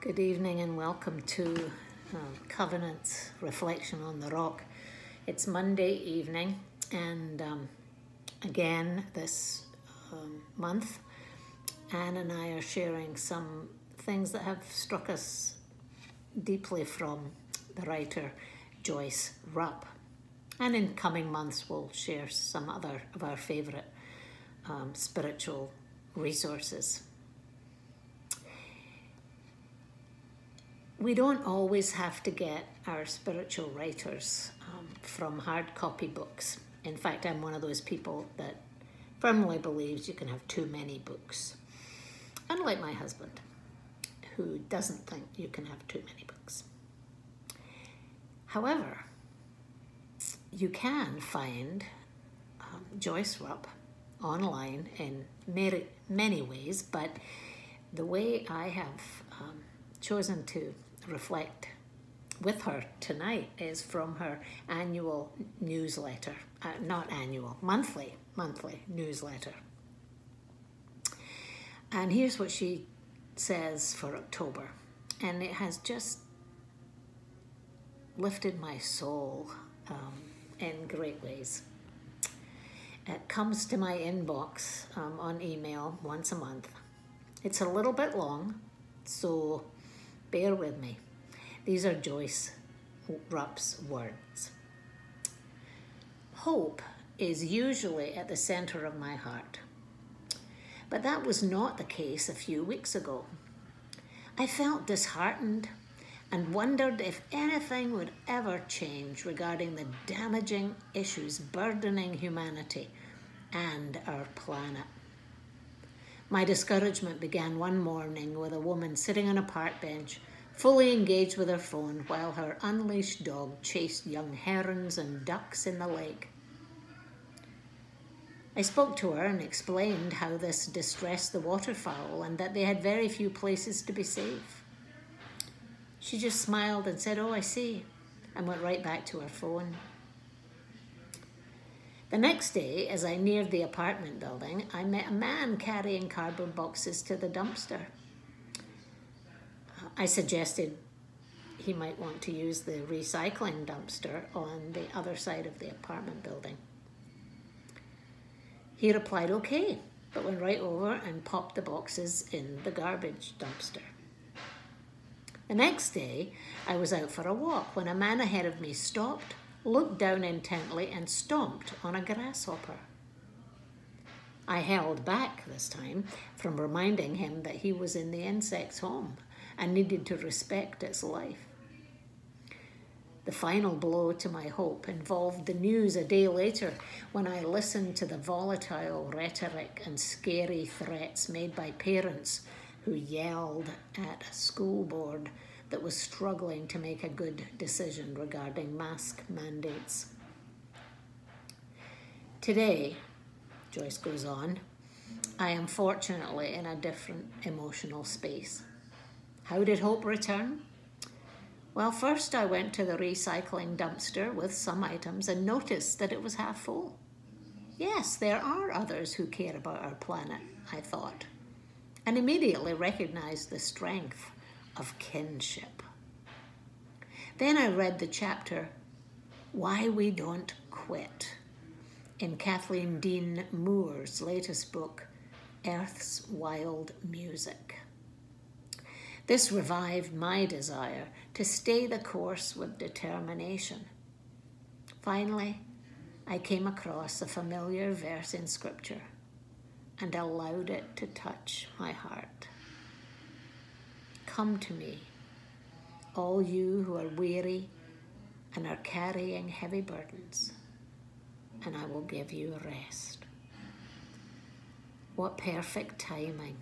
Good evening and welcome to uh, Covenant's Reflection on the Roc. It's Monday evening, and um, again this um, month, Anne and I are sharing some things that have struck us deeply from the writer Joyce Rupp. And in coming months, we'll share some other of our favourite um, spiritual resources. We don't always have to get our spiritual writers um, from hard copy books. In fact, I'm one of those people that firmly believes you can have too many books. Unlike my husband, who doesn't think you can have too many books. However, you can find um, Joyce Rupp online in many, many ways, but the way I have um, chosen to reflect with her tonight is from her annual newsletter, uh, not annual, monthly, monthly newsletter. And here's what she says for October. And it has just lifted my soul um, in great ways. It comes to my inbox um, on email once a month. It's a little bit long, so Bear with me. These are Joyce Rupp's words. Hope is usually at the center of my heart. But that was not the case a few weeks ago. I felt disheartened and wondered if anything would ever change regarding the damaging issues burdening humanity and our planet. My discouragement began one morning with a woman sitting on a park bench, fully engaged with her phone, while her unleashed dog chased young herons and ducks in the lake. I spoke to her and explained how this distressed the waterfowl and that they had very few places to be safe. She just smiled and said, Oh, I see, and went right back to her phone. The next day, as I neared the apartment building, I met a man carrying cardboard boxes to the dumpster. I suggested he might want to use the recycling dumpster on the other side of the apartment building. He replied, okay, but went right over and popped the boxes in the garbage dumpster. The next day, I was out for a walk when a man ahead of me stopped, looked down intently and stomped on a grasshopper. I held back this time from reminding him that he was in the insect's home and needed to respect its life. The final blow to my hope involved the news a day later when I listened to the volatile rhetoric and scary threats made by parents who yelled at a school board that was struggling to make a good decision regarding mask mandates. Today, Joyce goes on, I am fortunately in a different emotional space. How did hope return? Well, first I went to the recycling dumpster with some items and noticed that it was half full. Yes, there are others who care about our planet, I thought, and immediately recognized the strength of kinship. Then I read the chapter, Why We Don't Quit, in Kathleen Dean Moore's latest book, Earth's Wild Music. This revived my desire to stay the course with determination. Finally, I came across a familiar verse in Scripture and allowed it to touch my heart. Come to me, all you who are weary and are carrying heavy burdens, and I will give you rest. What perfect timing.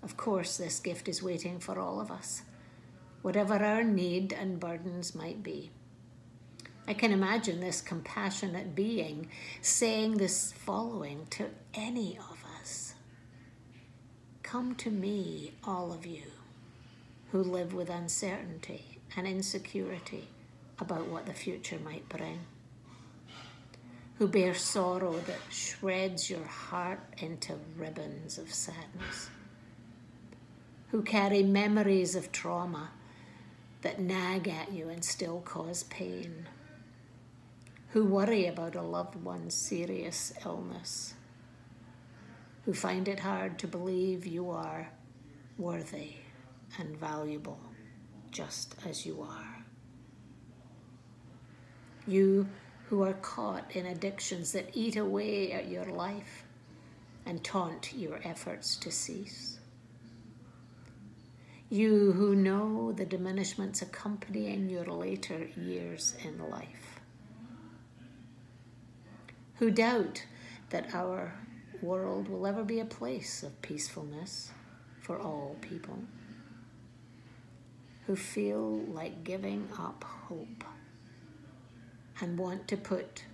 Of course, this gift is waiting for all of us, whatever our need and burdens might be. I can imagine this compassionate being saying this following to any of Come to me, all of you who live with uncertainty and insecurity about what the future might bring, who bear sorrow that shreds your heart into ribbons of sadness, who carry memories of trauma that nag at you and still cause pain, who worry about a loved one's serious illness, who find it hard to believe you are worthy and valuable just as you are. You who are caught in addictions that eat away at your life and taunt your efforts to cease. You who know the diminishments accompanying your later years in life. Who doubt that our world will ever be a place of peacefulness for all people. Who feel like giving up hope and want to put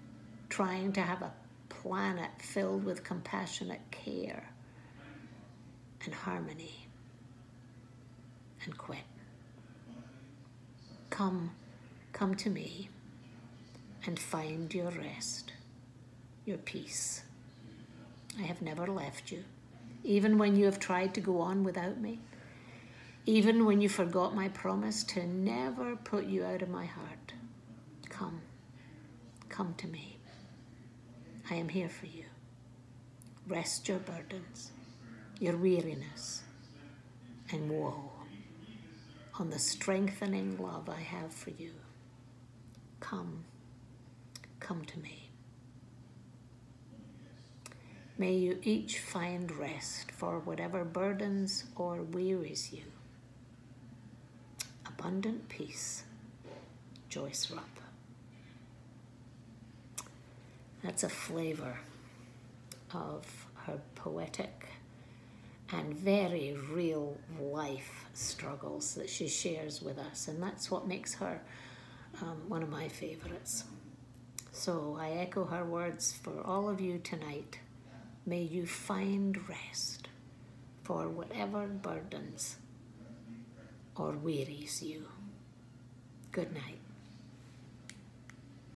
trying to have a planet filled with compassionate care and harmony and quit. Come, come to me and find your rest, your peace. I have never left you, even when you have tried to go on without me, even when you forgot my promise to never put you out of my heart. Come, come to me. I am here for you. Rest your burdens, your weariness, and woe on the strengthening love I have for you. Come, come to me. May you each find rest for whatever burdens or wearies you. Abundant peace. Joyce Rupp. That's a flavor of her poetic and very real life struggles that she shares with us, and that's what makes her um, one of my favorites. So I echo her words for all of you tonight. May you find rest for whatever burdens or wearies you. Good night.